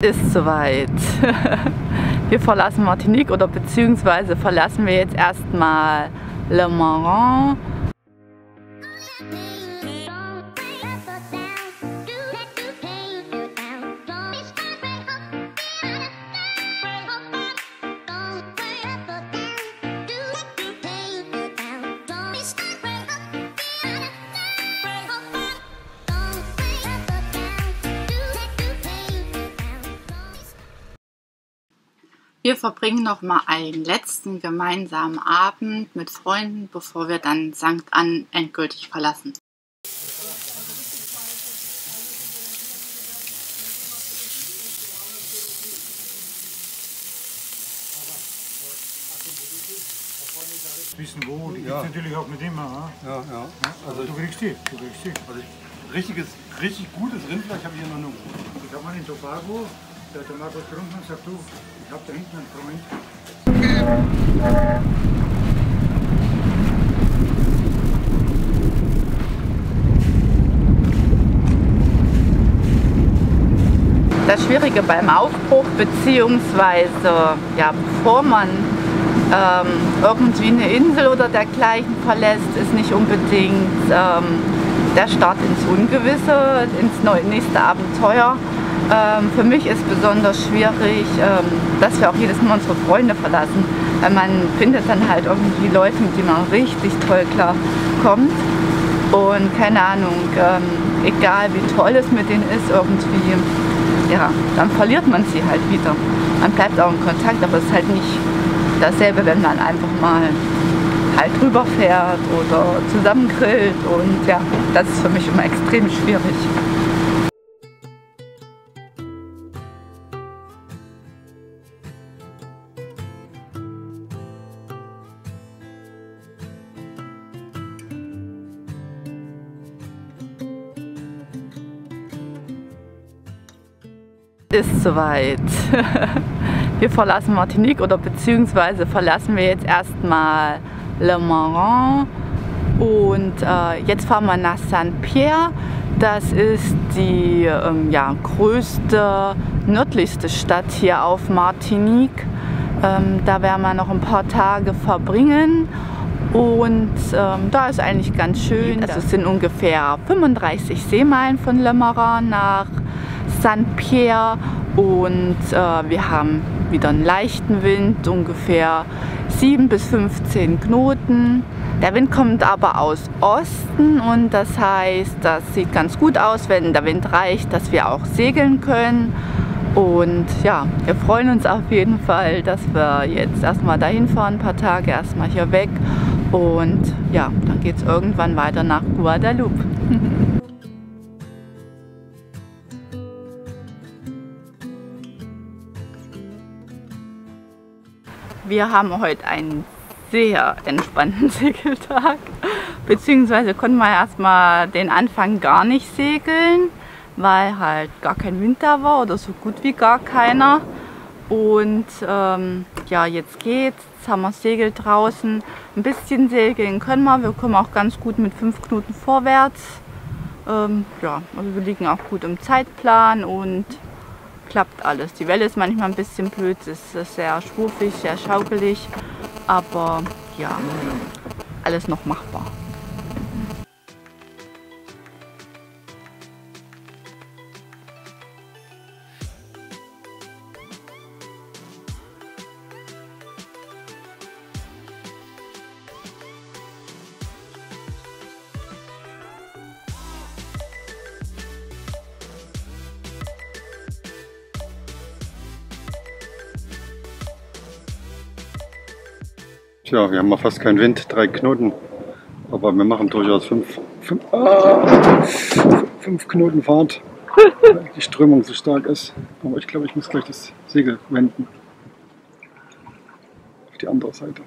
ist soweit. Wir verlassen Martinique oder beziehungsweise verlassen wir jetzt erstmal Le Marin Wir verbringen noch mal einen letzten gemeinsamen Abend mit Freunden, bevor wir dann St. Ann endgültig verlassen. Wissen wo, die Ja. gibt's natürlich auch mit immer. Ja? Ja, ja. Also du kriegst die, du kriegst die. Also richtiges, richtig gutes Rindfleisch habe ich hier noch nie. Ich habe mal in Tobago, der hat Markus Grundmann sagt, du, ich habe da hinten einen Freund. Das Schwierige beim Aufbruch beziehungsweise ja, bevor man ähm, irgendwie eine Insel oder dergleichen verlässt, ist nicht unbedingt ähm, der Start ins Ungewisse, ins nächste Abenteuer. Ähm, für mich ist besonders schwierig, ähm, dass wir auch jedes Mal unsere Freunde verlassen, weil man findet dann halt irgendwie Leute, mit denen man richtig toll klarkommt. Und keine Ahnung, ähm, egal wie toll es mit denen ist, irgendwie, ja, dann verliert man sie halt wieder. Man bleibt auch in Kontakt, aber es ist halt nicht dasselbe, wenn man einfach mal halt drüber fährt oder zusammen grillt. Und ja, das ist für mich immer extrem schwierig. Ist soweit. Wir verlassen Martinique oder beziehungsweise verlassen wir jetzt erstmal Le Marin und äh, jetzt fahren wir nach Saint-Pierre. Das ist die ähm, ja, größte, nördlichste Stadt hier auf Martinique. Ähm, da werden wir noch ein paar Tage verbringen und ähm, da ist eigentlich ganz schön. Also es sind ungefähr 35 Seemeilen von Le Marin nach Saint-Pierre und äh, wir haben wieder einen leichten Wind, ungefähr 7 bis 15 Knoten. Der Wind kommt aber aus Osten und das heißt, das sieht ganz gut aus, wenn der Wind reicht, dass wir auch segeln können. Und ja, wir freuen uns auf jeden Fall, dass wir jetzt erstmal dahin fahren, ein paar Tage erstmal hier weg. Und ja, dann geht es irgendwann weiter nach Guadeloupe. Wir haben heute einen sehr entspannten Segeltag, beziehungsweise konnten wir erstmal den Anfang gar nicht segeln, weil halt gar kein Wind da war oder so gut wie gar keiner. Und ähm, ja, jetzt geht's. Jetzt haben wir Segel draußen. Ein bisschen segeln können wir. Wir kommen auch ganz gut mit fünf Knoten vorwärts. Ähm, ja, also wir liegen auch gut im Zeitplan und klappt alles. Die Welle ist manchmal ein bisschen blöd, es ist sehr schwuffig, sehr schaukelig, aber ja, alles noch machbar. Tja, wir haben mal fast keinen Wind, drei Knoten. Aber wir machen durchaus fünf, fünf, ah, fünf Knoten Fahrt, weil die Strömung so stark ist. Aber ich glaube, ich muss gleich das Segel wenden. Auf die andere Seite.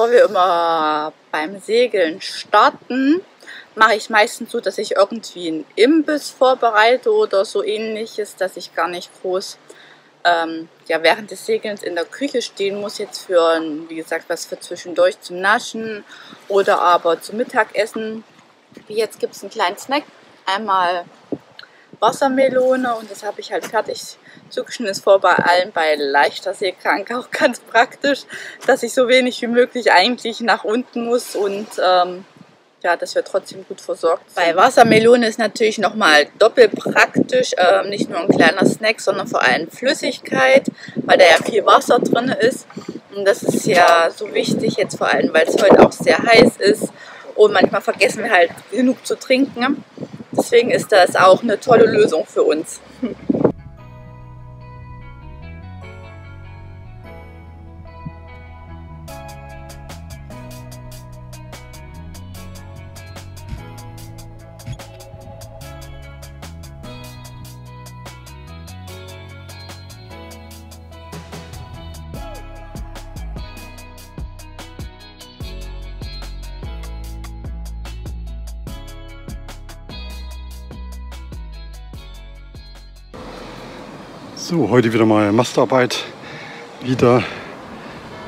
Bevor wir immer beim Segeln starten, mache ich meistens so, dass ich irgendwie einen Imbiss vorbereite oder so ähnliches, dass ich gar nicht groß ähm, ja, während des Segelns in der Küche stehen muss, jetzt für, wie gesagt, was für zwischendurch zum Naschen oder aber zum Mittagessen. Wie jetzt gibt es einen kleinen Snack, einmal Wassermelone und das habe ich halt fertig zugeschnitten. Ist vor bei allen bei leichter Seekrank auch ganz praktisch, dass ich so wenig wie möglich eigentlich nach unten muss und ähm, ja, dass wir trotzdem gut versorgt sind. Bei Wassermelone ist natürlich nochmal doppelt praktisch, äh, nicht nur ein kleiner Snack, sondern vor allem Flüssigkeit, weil da ja viel Wasser drin ist. Und das ist ja so wichtig jetzt vor allem, weil es heute auch sehr heiß ist und manchmal vergessen wir halt genug zu trinken. Deswegen ist das auch eine tolle Lösung für uns. So, heute wieder mal Masterarbeit. Wieder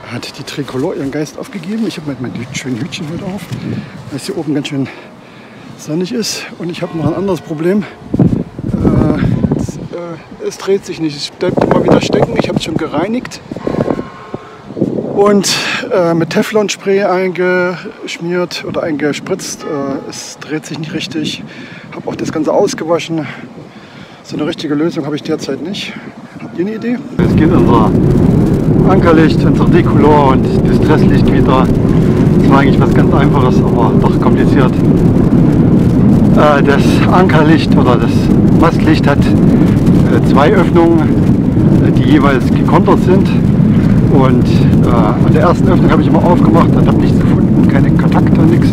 hat die Tricolor ihren Geist aufgegeben. Ich habe mein, mein schönen Hütchen heute auf, weil es hier oben ganz schön sonnig ist. Und ich habe noch ein anderes Problem. Äh, es, äh, es, dreht sich nicht. Es bleibt immer wieder stecken. Ich habe es schon gereinigt und äh, mit Teflonspray eingeschmiert oder eingespritzt. Äh, es dreht sich nicht richtig. Habe auch das Ganze ausgewaschen. So eine richtige Lösung habe ich derzeit nicht. Habt ihr eine Idee? Es geht unser Ankerlicht, unser Dekolor und das Stresslicht wieder. Das war eigentlich was ganz Einfaches, aber doch kompliziert. Äh, das Ankerlicht oder das Mastlicht hat äh, zwei Öffnungen, äh, die jeweils gekontert sind. Und an der ersten Öffnung habe ich immer aufgemacht und habe nichts gefunden, keine Kontakte, nichts.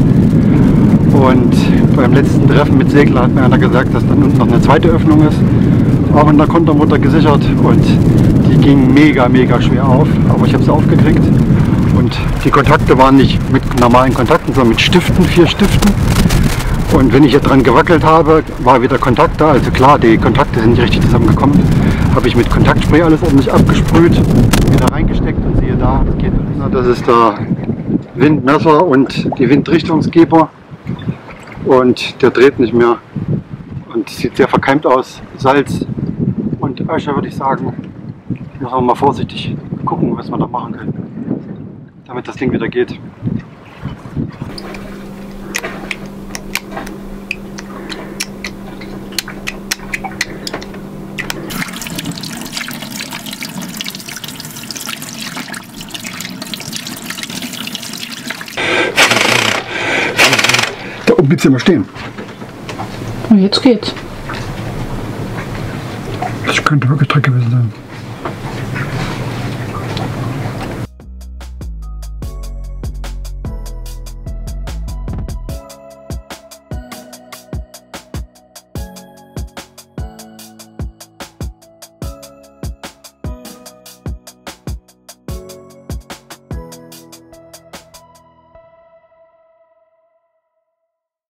Und beim letzten Treffen mit Segler hat mir einer gesagt, dass dann unten noch eine zweite Öffnung ist, auch in der Kontermutter gesichert und die ging mega, mega schwer auf, aber ich habe sie aufgekriegt und die Kontakte waren nicht mit normalen Kontakten, sondern mit Stiften, vier Stiften. Und wenn ich jetzt dran gewackelt habe, war wieder Kontakt da. Also klar, die Kontakte sind nicht richtig zusammengekommen. Habe ich mit Kontaktspray alles ordentlich abgesprüht, wieder reingesteckt und siehe da, das geht. Das ist der Windmesser und die Windrichtungsgeber und der dreht nicht mehr und sieht sehr verkeimt aus. Salz und Asche würde ich sagen, müssen wir mal vorsichtig gucken, was wir da machen können, damit das Ding wieder geht. Willst du mal stehen? Jetzt geht's. Das könnte wirklich Dreck gewesen sein.